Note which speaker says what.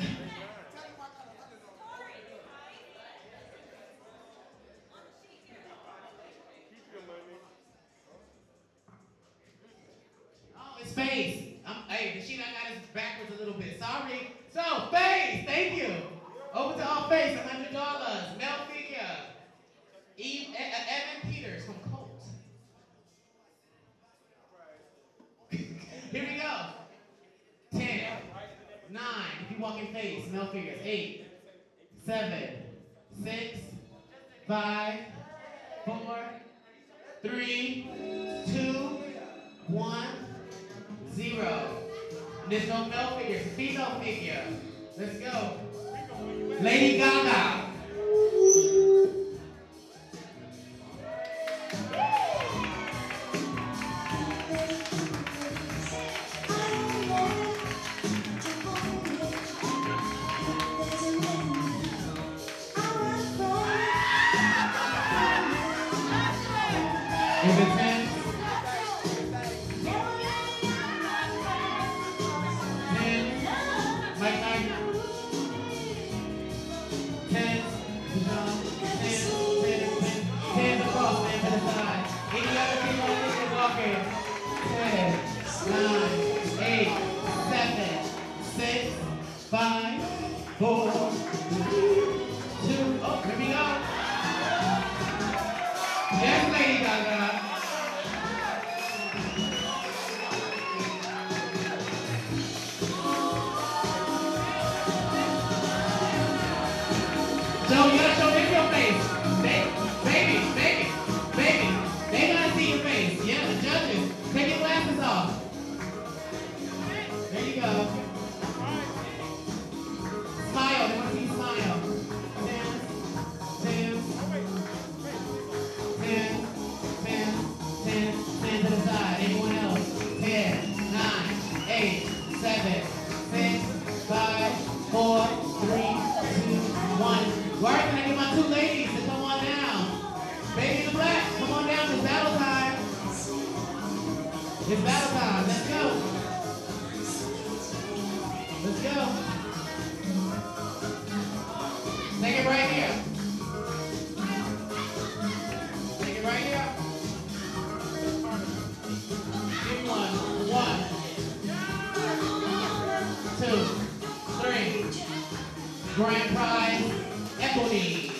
Speaker 1: Oh, it's Face. I'm, hey, the sheet I got is backwards a little bit. Sorry. So, Face, thank you. Over to all Face, 9, if you walk in face, Mel Figures. 8, 7, 6, 5, 4, 3, 2, 1, 0. There's no male figures, female figure. Let's go. Lady Gaga. Is it 10? 10. Mike Knight. 10. John. 10. 10. 10. 10 across, man, to the side. Any other people think walking? 10. So you gotta show them your face. Baby, baby, baby. Ladies to come on down? Baby the black, come on down. It's battle time. It's battle time. Let's go. Let's go. Take it right here. Take it right here. Give one. One. Two. Three. Grand prize, Ebony.